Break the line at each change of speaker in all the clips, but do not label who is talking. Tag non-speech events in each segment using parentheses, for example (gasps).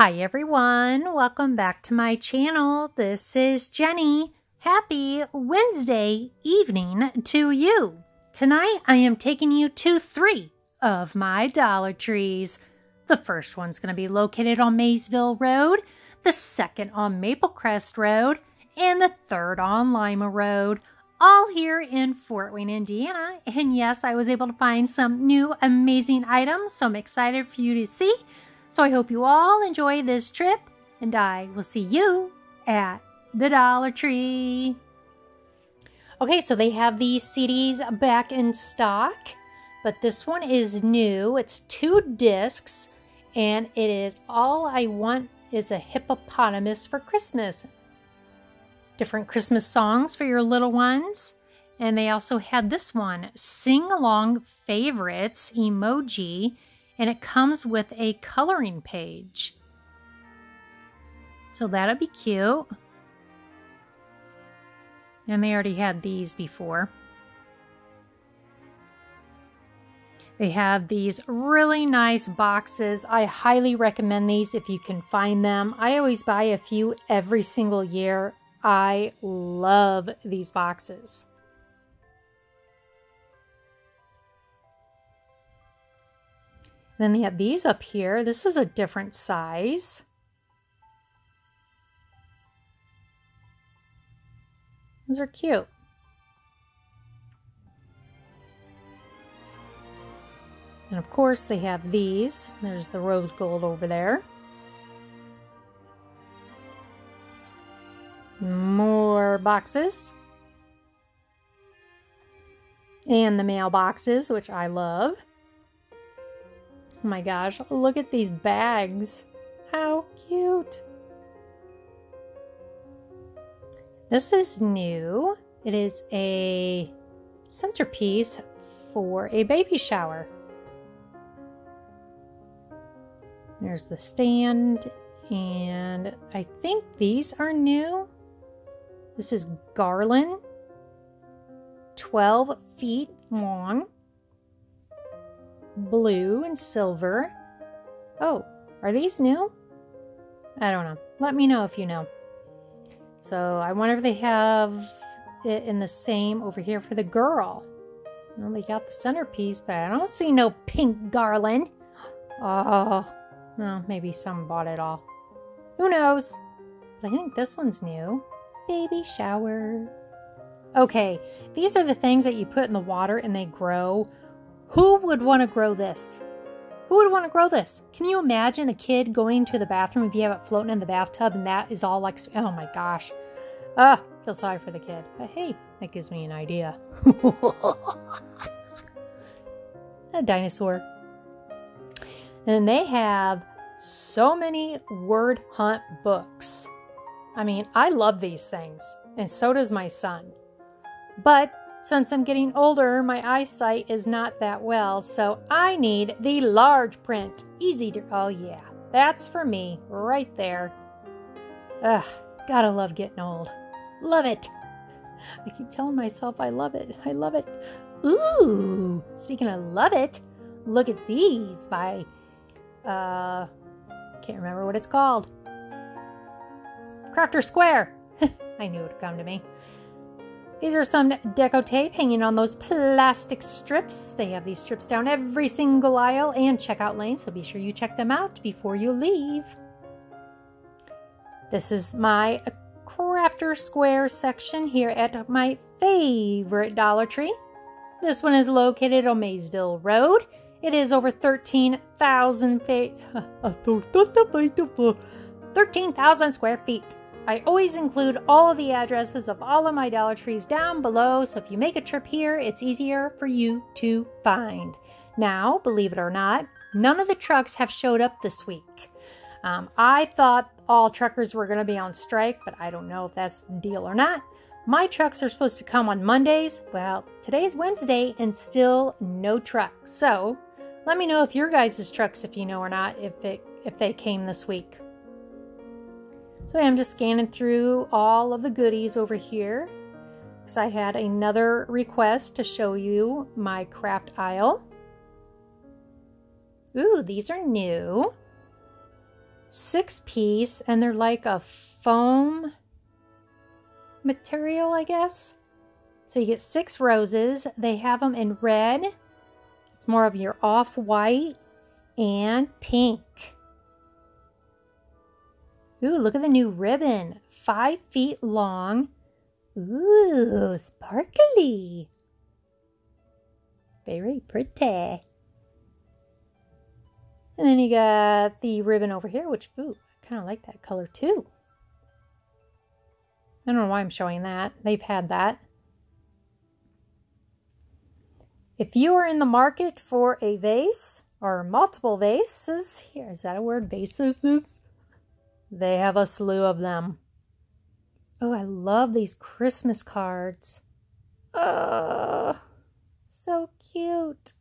Hi everyone, welcome back to my channel. This is Jenny. Happy Wednesday evening to you. Tonight I am taking you to three of my Dollar Trees. The first one's going to be located on Maysville Road, the second on Maplecrest Road, and the third on Lima Road, all here in Fort Wayne, Indiana. And yes, I was able to find some new amazing items, so I'm excited for you to see. So I hope you all enjoy this trip, and I will see you at the Dollar Tree. Okay, so they have these CDs back in stock, but this one is new. It's two discs, and it is All I Want is a Hippopotamus for Christmas. Different Christmas songs for your little ones. And they also had this one, Sing Along Favorites emoji and it comes with a coloring page. So that'll be cute. And they already had these before. They have these really nice boxes. I highly recommend these if you can find them. I always buy a few every single year. I love these boxes. Then they have these up here. This is a different size. Those are cute. And of course they have these. There's the rose gold over there. More boxes. And the mailboxes, which I love. Oh my gosh, look at these bags. How cute. This is new. It is a centerpiece for a baby shower. There's the stand, and I think these are new. This is garland, 12 feet long blue and silver. Oh, are these new? I don't know. Let me know if you know. So I wonder if they have it in the same over here for the girl. Well, they got the centerpiece, but I don't see no pink garland. (gasps) Oh, well, maybe some bought it all. Who knows? But I think this one's new. Baby shower. Okay, these are the things that you put in the water and they grow who would want to grow this? Who would want to grow this? Can you imagine a kid going to the bathroom if you have it floating in the bathtub and that is all like, oh my gosh. Ah, feel sorry for the kid. But hey, that gives me an idea. (laughs) a dinosaur. And they have so many word hunt books. I mean, I love these things, and so does my son. But since I'm getting older, my eyesight is not that well, so I need the large print. Easy to. Oh, yeah. That's for me, right there. Ugh, gotta love getting old. Love it. I keep telling myself I love it. I love it. Ooh, speaking of love it, look at these by, uh, can't remember what it's called. Crafter Square. (laughs) I knew it would come to me. These are some deco tape hanging on those plastic strips. They have these strips down every single aisle and checkout lane, so be sure you check them out before you leave. This is my Crafter Square section here at my favorite Dollar Tree. This one is located on Maysville Road. It is over 13,000 feet. (laughs) 13,000 square feet. I always include all of the addresses of all of my Dollar Trees down below, so if you make a trip here, it's easier for you to find. Now, believe it or not, none of the trucks have showed up this week. Um, I thought all truckers were going to be on strike, but I don't know if that's the deal or not. My trucks are supposed to come on Mondays. Well, today's Wednesday and still no truck. So let me know if your guys' trucks, if you know or not, if it if they came this week. So I'm just scanning through all of the goodies over here. So I had another request to show you my craft aisle. Ooh, these are new. six piece and they're like a foam material, I guess. So you get six roses. They have them in red. It's more of your off-white and pink. Ooh, look at the new ribbon. Five feet long. Ooh, sparkly. Very pretty. And then you got the ribbon over here, which, ooh, I kind of like that color too. I don't know why I'm showing that. They've had that. If you are in the market for a vase or multiple vases, here, is that a word? Vases? They have a slew of them. Oh, I love these Christmas cards. Oh, so cute.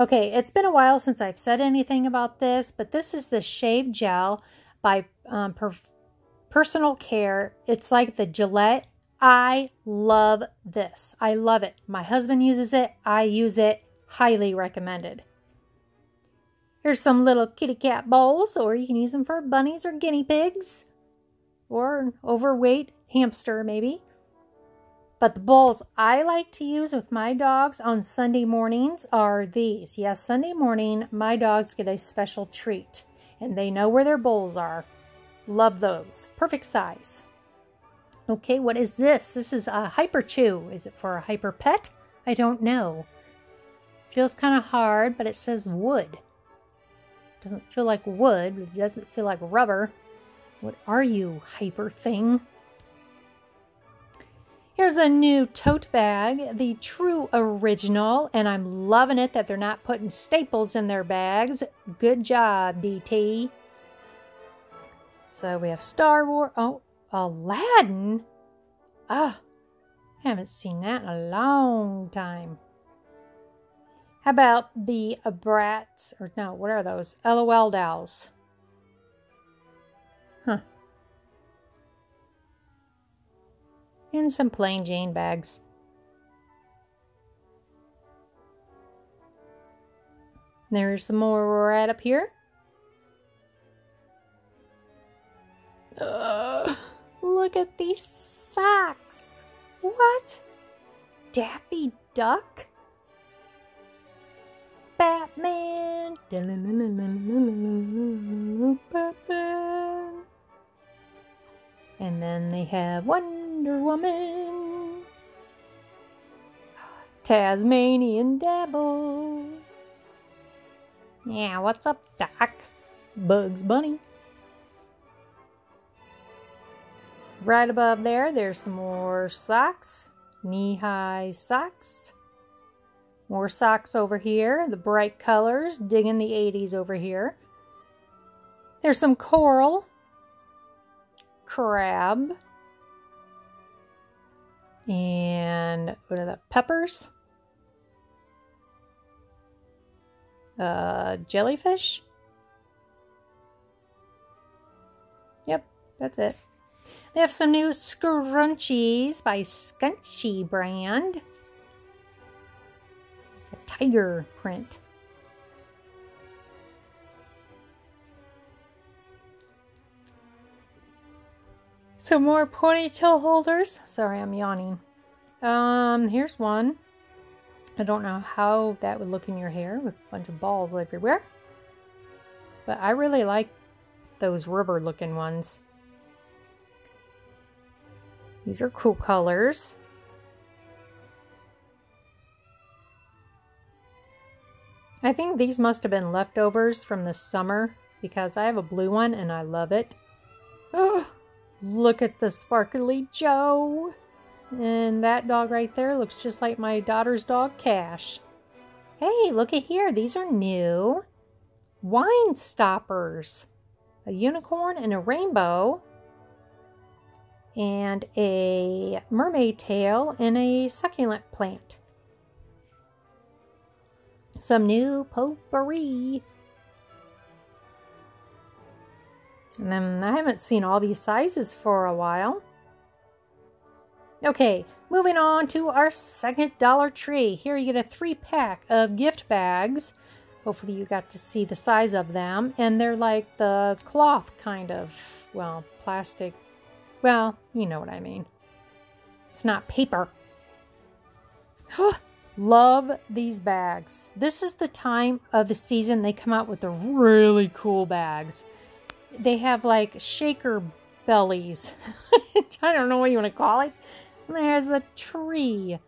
Okay, it's been a while since I've said anything about this, but this is the Shave Gel by um, per Personal Care. It's like the Gillette. I love this. I love it. My husband uses it. I use it. Highly recommended. Here's some little kitty cat bowls, or you can use them for bunnies or guinea pigs, or an overweight hamster, maybe. But the bowls I like to use with my dogs on Sunday mornings are these. Yes, Sunday morning, my dogs get a special treat, and they know where their bowls are. Love those. Perfect size. Okay, what is this? This is a Hyper Chew. Is it for a Hyper Pet? I don't know. Feels kind of hard, but it says wood. Doesn't feel like wood, it doesn't feel like rubber. What are you, Hyper thing? Here's a new tote bag, the true original, and I'm loving it that they're not putting staples in their bags. Good job, DT. So we have Star Wars. Oh, Aladdin? Ah, haven't seen that in a long time. How about the Bratz, or no, what are those? LOL dolls. Huh. and some plain Jane bags. There's some more right up here. Uh, look at these socks. What? Daffy Duck? Batman. And then they have Wonder Woman. Tasmanian Devil. Yeah, what's up, Doc? Bugs Bunny. Right above there, there's some more socks. Knee-high socks. More socks over here. The bright colors. Digging the 80s over here. There's some coral. Crab. And what are the peppers? Uh, jellyfish? Yep, that's it. They have some new scrunchies by Scunci brand. A tiger print. Some more ponytail holders. Sorry, I'm yawning. Um, here's one. I don't know how that would look in your hair with a bunch of balls everywhere. But I really like those rubber looking ones. These are cool colors. I think these must have been leftovers from the summer because I have a blue one and I love it. Oh, Look at the sparkly Joe. And that dog right there looks just like my daughter's dog, Cash. Hey, look at here. These are new. Wine stoppers. A unicorn and a rainbow. And a mermaid tail and a succulent plant. Some new potpourri. And then I haven't seen all these sizes for a while. Okay, moving on to our second Dollar Tree. Here you get a three pack of gift bags Hopefully you got to see the size of them. And they're like the cloth kind of, well, plastic. Well, you know what I mean. It's not paper. (gasps) Oh, Love these bags. This is the time of the season they come out with the really cool bags. They have like shaker bellies. (laughs) I don't know what you want to call it. There's a tree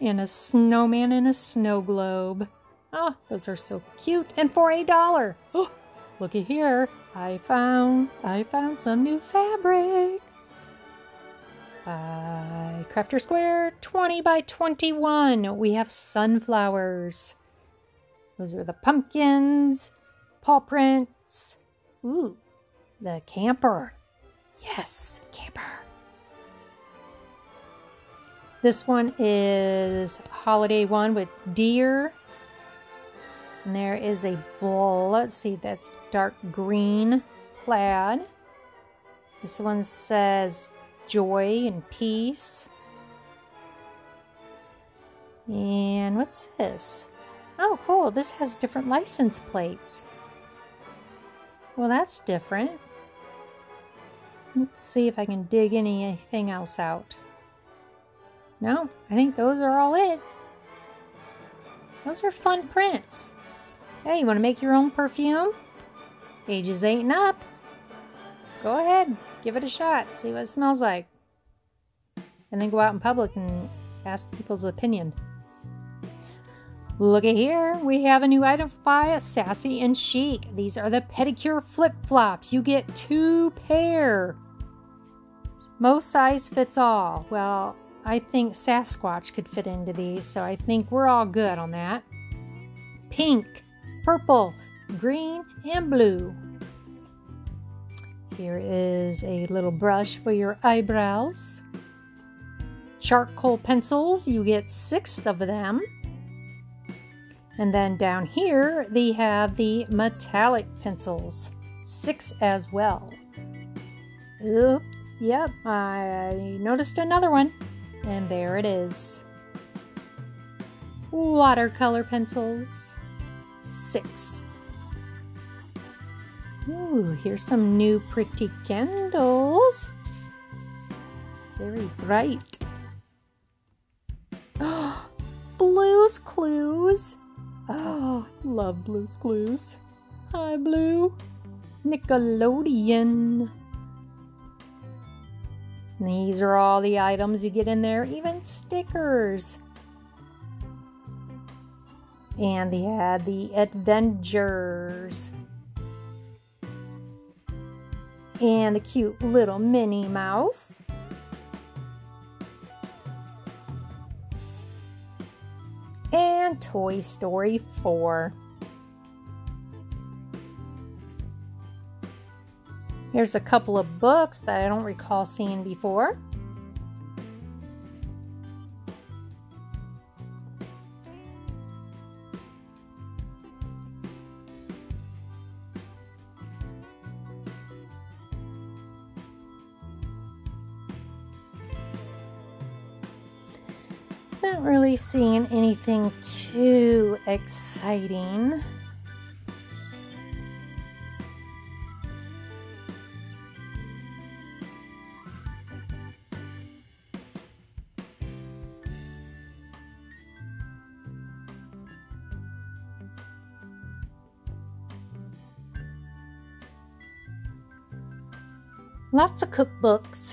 and a snowman and a snow globe. Oh, those are so cute. And for a dollar. (gasps) Oh, looky here. I found, I found some new fabric. By Crafter Square, 20 by 21. We have sunflowers. Those are the pumpkins, paw prints. Ooh, the camper. Yes, camper. This one is holiday one with deer and there is a bull. Let's see, that's dark green plaid. This one says joy and peace. And what's this? Oh, cool. This has different license plates. Well, that's different. Let's see if I can dig anything else out. No, I think those are all it. Those are fun prints. Hey, you want to make your own perfume? Ages 8 and up. Go ahead, give it a shot, see what it smells like. And then go out in public and ask people's opinion. Look at here, we have a new item by Sassy and Chic. These are the pedicure flip-flops. You get two pair. Most size fits all. Well, I think Sasquatch could fit into these, so I think we're all good on that. Pink purple, green, and blue. Here is a little brush for your eyebrows. Charcoal pencils, you get six of them. And then down here, they have the metallic pencils, six as well. Oop, yep, I noticed another one, and there it is. Watercolor pencils six. Ooh, here's some new pretty candles. Very bright. (gasps) Blue's Clues. Oh, love Blue's Clues. Hi, Blue. Nickelodeon. These are all the items you get in there, even stickers. And they had the Avengers. And the cute little Minnie Mouse. And Toy Story 4. Here's a couple of books that I don't recall seeing before. Really seeing anything too exciting. Lots of cookbooks.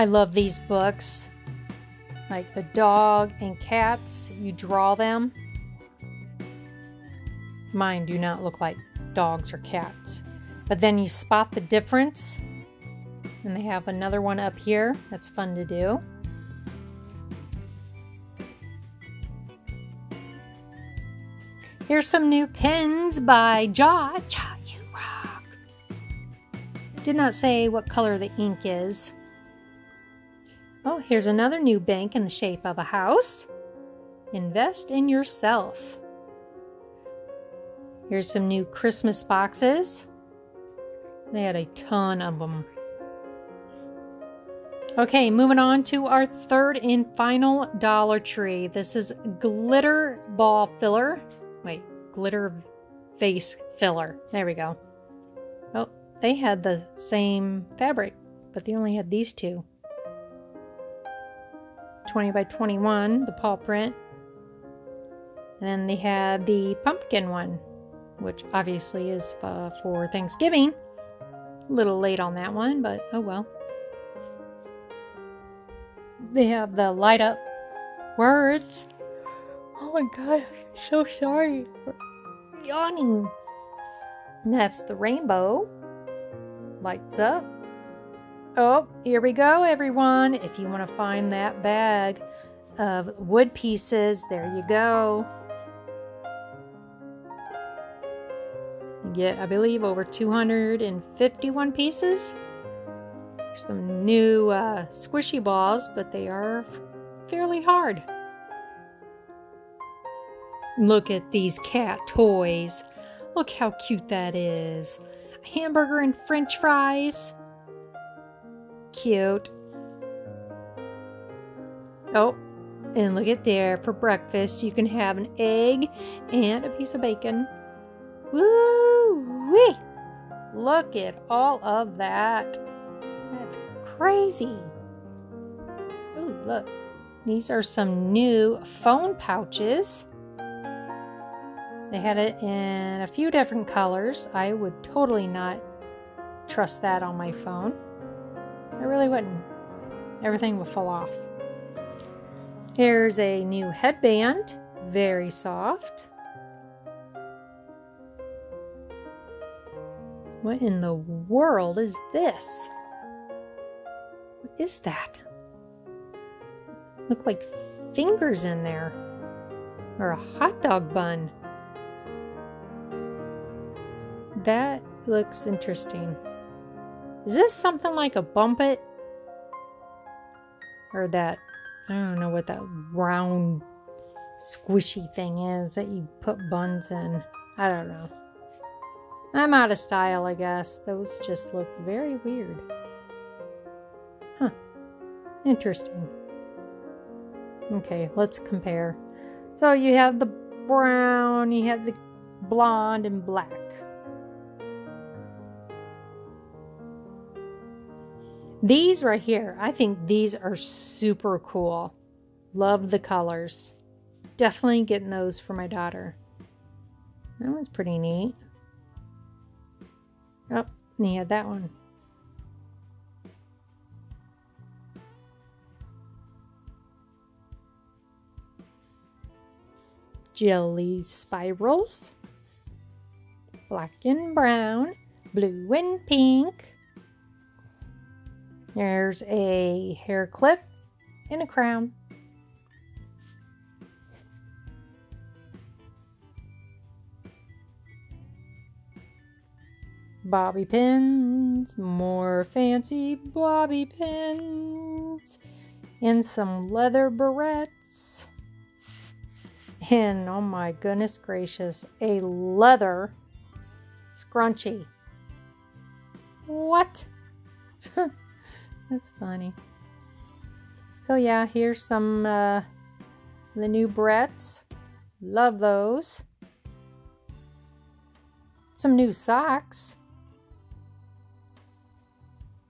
I love these books. Like the dog and cats, you draw them. Mine do not look like dogs or cats. But then you spot the difference. And they have another one up here that's fun to do. Here's some new pens by Jot. Did not say what color the ink is. Oh, here's another new bank in the shape of a house. Invest in yourself. Here's some new Christmas boxes. They had a ton of them. Okay, moving on to our third and final Dollar Tree. This is glitter ball filler. Wait, glitter face filler. There we go. Oh, they had the same fabric, but they only had these two. 20 by 21, the paw print. And then they had the pumpkin one, which obviously is uh, for Thanksgiving. A little late on that one, but oh well. They have the light up words. Oh my gosh, so sorry for yawning. And that's the rainbow. Lights up. Oh, here we go, everyone. If you want to find that bag of wood pieces, there you go. You get, I believe, over 251 pieces. Some new uh, squishy balls, but they are fairly hard. Look at these cat toys. Look how cute that is. A hamburger and french fries. Cute. Oh, and look at there. For breakfast, you can have an egg and a piece of bacon. Woo! Wee! Look at all of that. That's crazy. Oh, look. These are some new phone pouches. They had it in a few different colors. I would totally not trust that on my phone. I really wouldn't. Everything would fall off. Here's a new headband. Very soft. What in the world is this? What is that? Look like fingers in there. Or a hot dog bun. That looks interesting. Is this something like a bump it? Or that, I don't know what that round squishy thing is that you put buns in. I don't know. I'm out of style, I guess. Those just look very weird. Huh. Interesting. Okay, let's compare. So you have the brown, you have the blonde and black. These right here, I think these are super cool. Love the colors. Definitely getting those for my daughter. That one's pretty neat. Oh, he had that one. Jelly spirals. Black and brown. Blue and pink. There's a hair clip and a crown. Bobby pins, more fancy bobby pins, and some leather barrettes. And oh my goodness gracious, a leather scrunchie. What? (laughs) That's funny. So yeah, here's some uh, the new Bretts. Love those. Some new socks.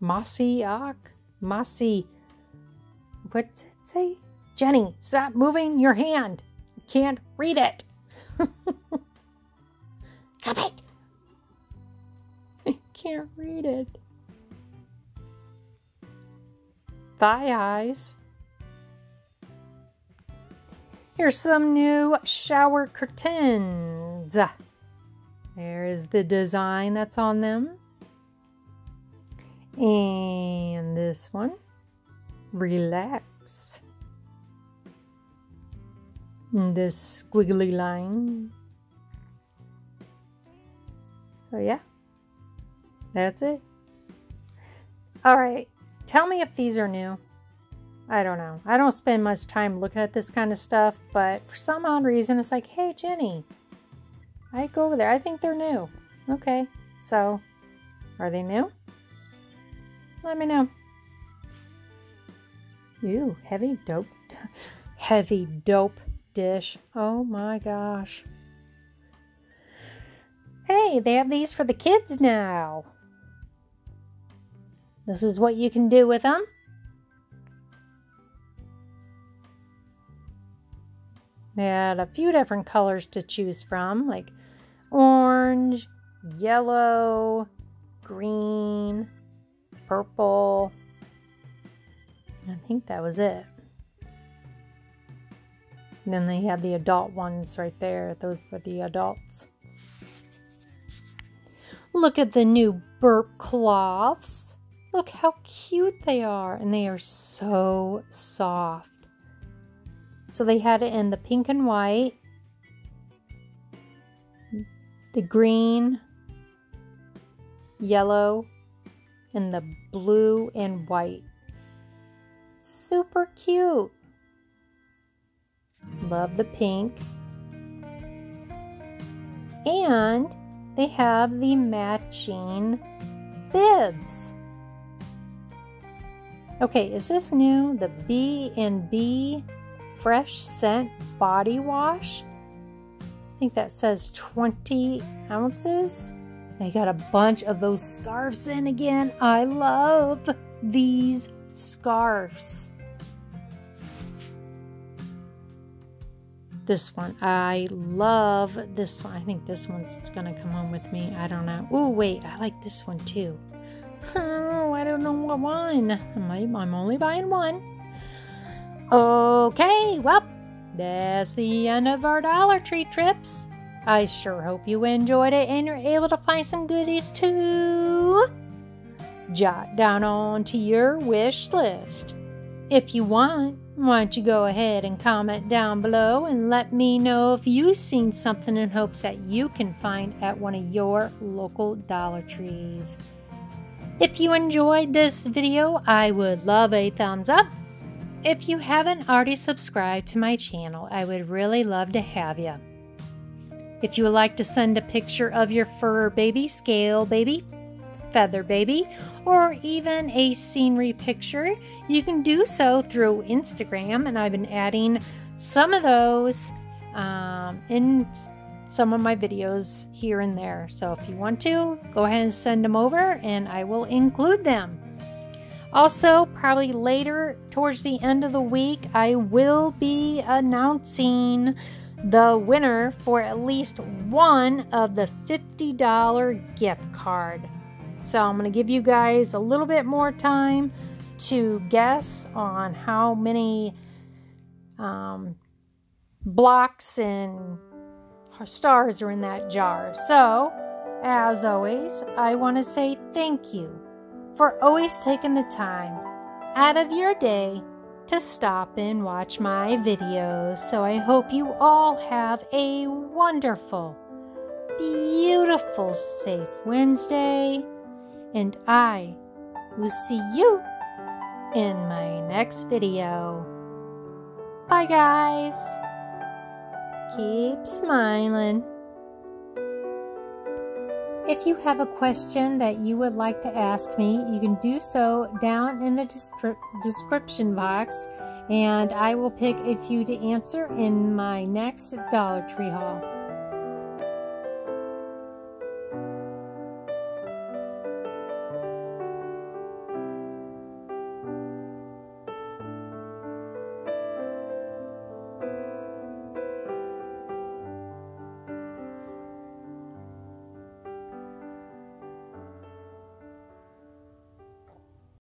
Mossy Oak. Mossy. What's it say? Jenny, stop moving your hand. You can't read it. (laughs) Come it. (laughs) I can't read it. Thigh eyes. Here's some new shower curtains. There is the design that's on them. And this one, relax. And this squiggly line. So yeah, that's it. All right, Tell me if these are new. I don't know. I don't spend much time looking at this kind of stuff, but for some odd reason, it's like, hey, Jenny, I go over there. I think they're new. Okay, so are they new? Let me know. Ew, heavy dope. (laughs) heavy dope dish. Oh my gosh. Hey, they have these for the kids now. This is what you can do with them. They had a few different colors to choose from, like orange, yellow, green, purple. I think that was it. And then they had the adult ones right there. Those were the adults. Look at the new burp cloths. Look how cute they are. And they are so soft. So they had it in the pink and white, the green, yellow, and the blue and white. Super cute. Love the pink. And they have the matching bibs. Okay, is this new? The B and B Fresh Scent Body Wash. I think that says 20 ounces. They got a bunch of those scarves in again. I love these scarves. This one, I love this one. I think this one's gonna come home with me. I don't know. Oh, wait, I like this one too. Oh, I don't know what one. I'm only buying one. Okay, well, that's the end of our Dollar Tree trips. I sure hope you enjoyed it and you're able to find some goodies too. Jot down onto your wish list. If you want, why don't you go ahead and comment down below and let me know if you've seen something in hopes that you can find at one of your local Dollar Trees. If you enjoyed this video, I would love a thumbs up. If you haven't already subscribed to my channel, I would really love to have you. If you would like to send a picture of your fur baby, scale baby, feather baby, or even a scenery picture, you can do so through Instagram, and I've been adding some of those um, in some of my videos here and there. So if you want to, go ahead and send them over, and I will include them. Also, probably later towards the end of the week, I will be announcing the winner for at least one of the $50 gift card. So I'm going to give you guys a little bit more time to guess on how many um, blocks and stars are in that jar. So, as always, I want to say thank you for always taking the time out of your day to stop and watch my videos. So I hope you all have a wonderful, beautiful, safe Wednesday. And I will see you in my next video. Bye, guys. Keep smiling. If you have a question that you would like to ask me, you can do so down in the description box and I will pick a few to answer in my next Dollar Tree haul.